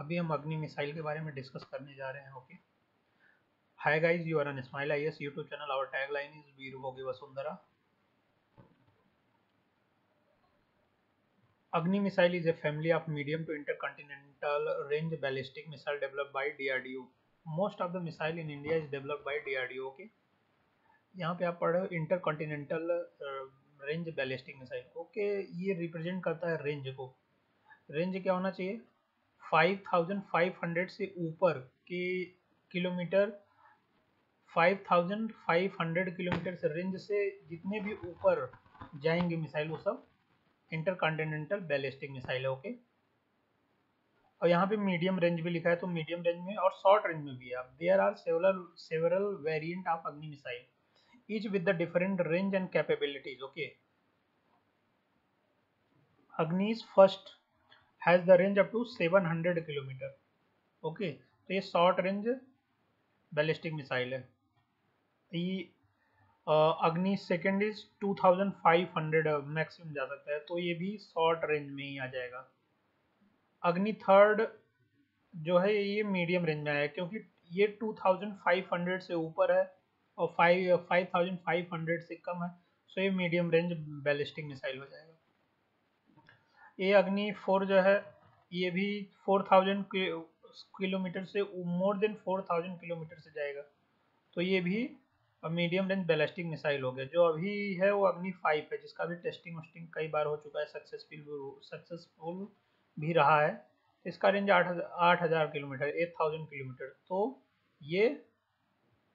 अभी हम अग्नि मिसाइल के बारे में डिस्कस करने जा रहे हैं okay hi guys you are on smile IAS YouTube channel our tagline is वीर होगी Vasundhara Agni missile is a family of medium to intercontinental range ballistic missile developed by DRDO most of the missile in India is developed by DRDO okay यहाँ पे आप पढ़ो intercontinental range ballistic missile okay ये represent करता है range को। Range क्या होना चाहिए? 5500 से ऊपर के किलोमीटर 5500 किलोमीटर से रेंज से जितने भी ऊपर जाएँगे मिसाइल वो सब इंटरकॉन्टिनेंटल बैलिस्टिक मिसाइल है ओके और यहाँ पे मीडियम रेंज भी लिखा है तो मीडियम रेंज में और शॉर्ट रेंज में भी है। There are several several variant of Agni missile each with the different range and capabilities okay Agni's first has the range up to 700 kilometre okay तो ये शॉर्ट रेंज बैलिस्टिक मिसाइल है। ये अग्नि second is 2500 maximum जा सकता है तो ये भी शॉर्ट रेंज में ही आ जाएगा। अग्नि थर्ड जो है, ये मीडियम रेंज में आया क्योंकि ये 2500 से ऊपर है और 5 5500 से कम है सो ये मीडियम रेंज बैलिस्टिक मिसाइल हो जाएगा। ये अग्नि फोर जो है, ये भी 4000 किलोमीटर से मोर देन 4000 किलोमीटर से जाएगा। तो ये भी मीडियम रेंज बैलिस्टिक मिसाइल हो गया। जो अभी है वो अग्नि फाइव है, जिसका भी टेस्टिंग वस्टिंग कई बार हो चुका है, सक्सेसफुल सक्सेसफुल भी रहा है। इसका रेंज आठ आठ हज़ार किलोमीटर, एट थाउज़ेंड किलोमीटर। तो ये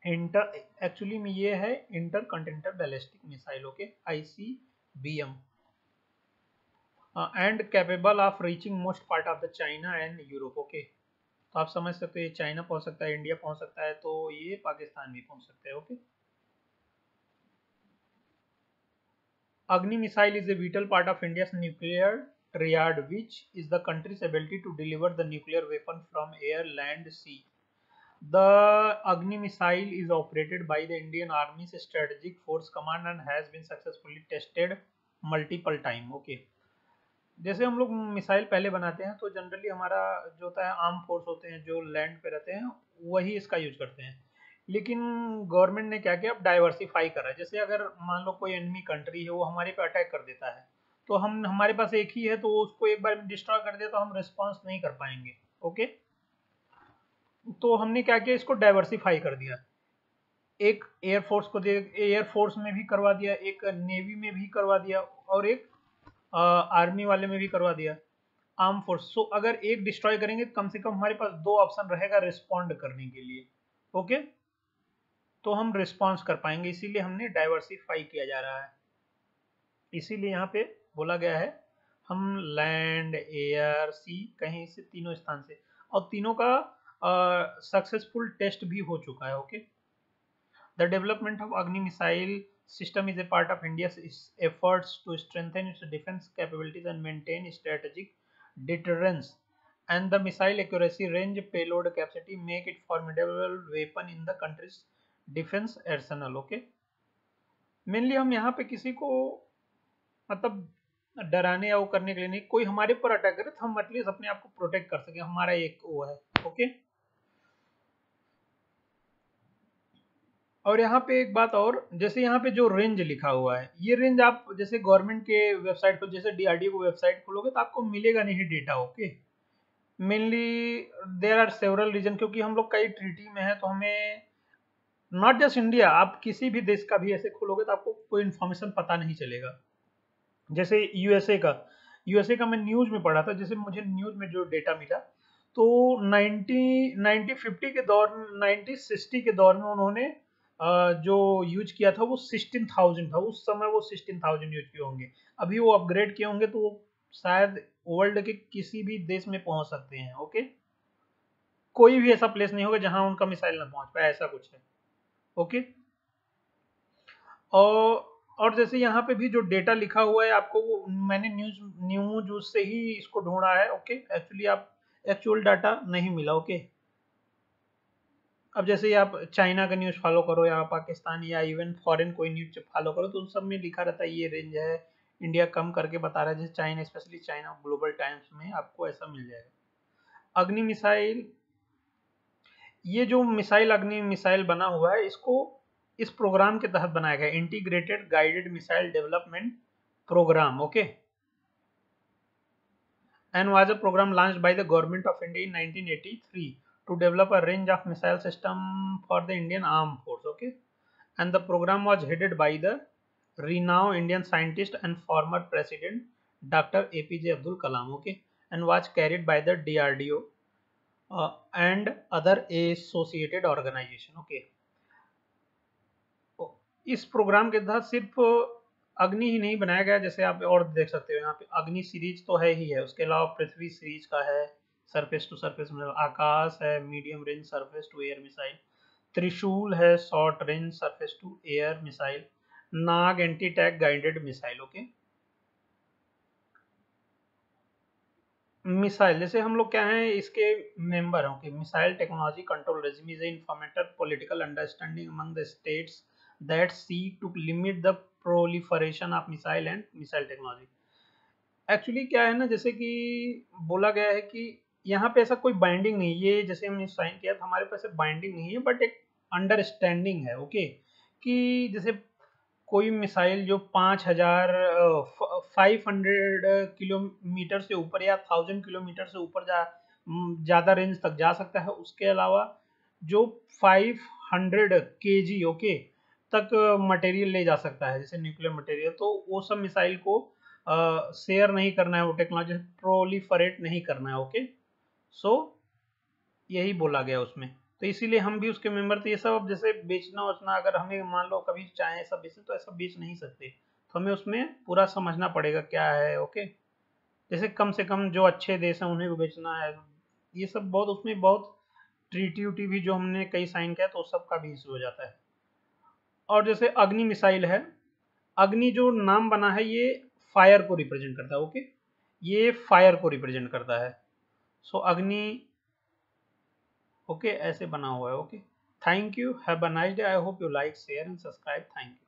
इंटर, एक्चुअली में ये है intercontinental ballistic missile, okay I C B M and capable of reaching most part of the China and Europe okay तो आप समझ सकते हो चाइना पहुँच सकता है इंडिया पहुँच सकता है तो ये पाकिस्तान भी पहुँच सकता है okay Agni missile is a part of India nuclear triad which is the country's ability to deliver the nuclear weapon from air land sea the Agni missile is operated by the Indian army strategic force command and has been successfully tested multiple time okay. जैसे हम लोग missile पहले बनाते हैं तो generally हमारा जो होता है, आर्म फोर्स होते हैं, जो लैंड पे रहते हैं, वही इसका यूज़ करते हैं। लेकिन गवर्नमेंट ने क्या किया? अब डाइवर्सिफाई करा जैसे अगर मान लो कोई एनिमी कंट्री है, वो हमारे पे अटैक कर देता है तो हम, हमारे पास एक ही है तो उसको एक बार डिस्ट्रॉय कर दे तो हम रिस्पॉन्स नहीं कर पाएँगे। ओके? तो हमने क्या किया? इसको डाइवर्सिफाई कर दिया। एक एयरफोर्स को दे एयरफोर्स में भी करवा दिया, एक नेवी में भी करवा दिया, और एक आर्मी वाले में भी करवा दिया। आर्म फोर्स सो अगर एक डिस्ट्रॉय करेंगे, कम से कम हमारे पास दो ऑप्शन रहेगा रिस्पॉन्ड करने के लिए। ओके तो हम रिस्पॉन्स कर पाएँगे। इसीलिए हमने डाइवर्सिफाई किया जा रहा है। इसीलिए यहाँ पे बोला गया है, हम लैंड एयर सी कहीं से तीनों स्थान से। और तीनों का सक्सेसफुल टेस्ट भी हो चुका है। Okay the development of Agni missile system is a part of India's efforts to strengthen its defense capabilities and maintain strategic deterrence. And the missile accuracy, range, payload capacity make it formidable weapon in the country's defence arsenal okay mainly हम यहाँ पे किसी को मतलब डराने या वो करने के लिए नहीं कोई हमारे ऊपर अटैक करे तो हम एटलीस्ट अपने आप को प्रोटेक्ट कर सके हमारा एक वो है ओके और यहाँ पे एक बात और, जैसे यहाँ पे जो रेंज लिखा हुआ है, ये रेंज आप जैसे गवर्नमेंट के वेबसाइट पर जैसे डीआरडीओ को वेबसाइट खोलोगे तो आपको मिलेगा नहीं data okay mainly there are several reason क्योंकि हम लोग कई ट्रीटी में है तो हमें नॉट जस्ट इंडिया आप किसी भी देश का भी ऐसे खोलोगे तो आपको कोई इन्फॉर्मेशन पता नहीं चलेगा। जैसे यूएसए का यूएसए का मैं न्यूज़ में पढ़ा था, जैसे मुझे न्यूज़ में जो डेटा मिला तो 90 90 50 के दौर 90 60 के दौर में उन्होंने जो यूज़ किया था वो 16,000 था। उस समय वो 16,000 यूज़ किए होंगे। अभी वो अपग्रेड किए होंगे तो वो शायद वर्ल्ड के किसी भी देश में पहुँच सकते हैं ओके? कोई भी ऐसा प्लेस नहीं होगा जहाँ उनका मिसाइल ना पहुँच पाए ऐसा कुछ है ओके? और और जैसे यहाँ पे भी जो डेटा लिखा हुआ है आपको वो मैंने न्यूज़ न्यूज़ से ही इसको ढूंढा है ओके? एक्चुअली आप एक्चुअल डाटा नहीं मिला ओके? अब जैसे आप चाइना का न्यूज़ फॉलो करो या पाकिस्तान या इवन फॉरेन कोई न्यूज़ फॉलो करो तो उन सब में लिखा रहता है, ये रेंज है इंडिया कम करके बता रहा है। जैसे China specially China Global Times में आपको ऐसा मिल जाएगा। अग्नि मिसाइल, ये जो मिसाइल, अग्नि मिसाइल बना हुआ है, इसको इस प्रोग्राम के तहत बनाया गया integrated guided missile development programme okay and was a programme launched by the government of India in 1983 to develop a range of missile system for the Indian Armed Force. Okay, and the program was headed by the renowned Indian scientist and former President Dr. APJ Abdul Kalam. Okay, and was carried by the DRDO uh, and other associated organization. Okay. इस programme के तहत सिर्फ़ अग्नि ही नहीं बनाया गया जैसे आप और देख सकते हो यहाँ पे अग्नि सीरीज़ तो है ही है उसके अलावा पृथ्वी सीरीज़ का है सरफेस टू सरफेस मतलब आकाश है medium range surface to air missile Trishul है short range surface to air missile Nag anti tank guided missile okay missile जैसे हम लोग क्या हैं, इसके मेंबर हैं okay missile technology control regime is informal political understanding among the states that seek to limit the proliferation of missile and missile technology actually क्या है ना, जैसे कि बोला गया है कि यहाँ पे ऐसा कोई बाइंडिंग नहीं ये जैसे हमने साइन किया था, हमारे पास बाइंडिंग नहीं है बट एक अंडरस्टैंडिंग है ओके कि जैसे कोई मिसाइल जो पाँच हज़ार फाइव हंड्रेड किलोमीटर से ऊपर या थाउज़ेंड किलोमीटर से ऊपर जा ज़्यादा रेंज तक जा सकता है। उसके अलावा जो फाइव हंड्रेड के जी ओके तक मटेरियल ले जा सकता है, जैसे न्यूक्लियर मटेरियल तो वो सब मिसाइल को शेयर नहीं करना है, वो टेक्नोलॉजी प्रोलीफरेट नहीं करना है ओके सो यही बोला गया उसमें। तो इसीलिए हम भी उसके मेंबर थे ये सब अब जैसे बेचना वचना अगर हमें मान लो कभी चाहे ऐसा बेचे तो ऐसा बेच नहीं सकते। तो हमें उसमें पूरा समझना पड़ेगा क्या है ओके जैसे कम से कम जो अच्छे देश हैं उन्हें बेचना है। ये सब बहुत उसमें बहुत ट्रीटी उटी भी जो हमने कई साइन किया तो उस सब का भी इशू हो जाता है। और जैसे अग्नि मिसाइल है, अग्नि जो नाम बना है ये फायर को रिप्रेजेंट करता है ओके ये फायर को रिप्रेजेंट करता है। सो अग्नि, ओके, ऐसे बना हुआ है, okay. Thank you have a nice day I hope you like share and subscribe thank you